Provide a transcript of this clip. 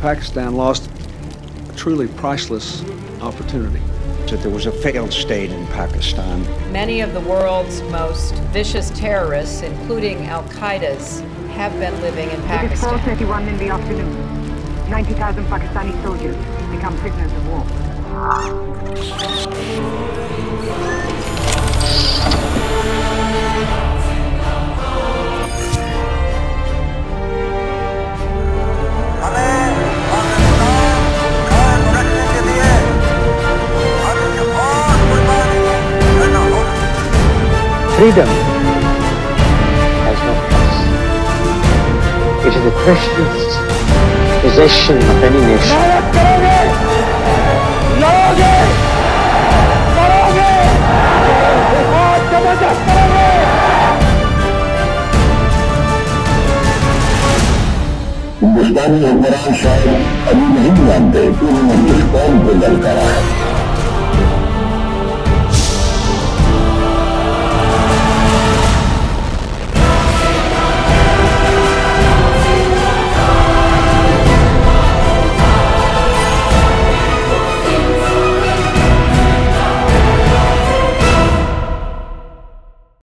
Pakistan lost a truly priceless opportunity. That there was a failed state in Pakistan. Many of the world's most vicious terrorists, including Al Qaeda's, have been living in It is Pakistan. 4.31 in the afternoon. 90,000 Pakistani soldiers become prisoners of war. Freedom has no price. It is the precious possession of any nation. हिंदुस्तानी हुक्मरान शायद अभी नहीं जानते कि उन्होंने किस कौम को ललकारा है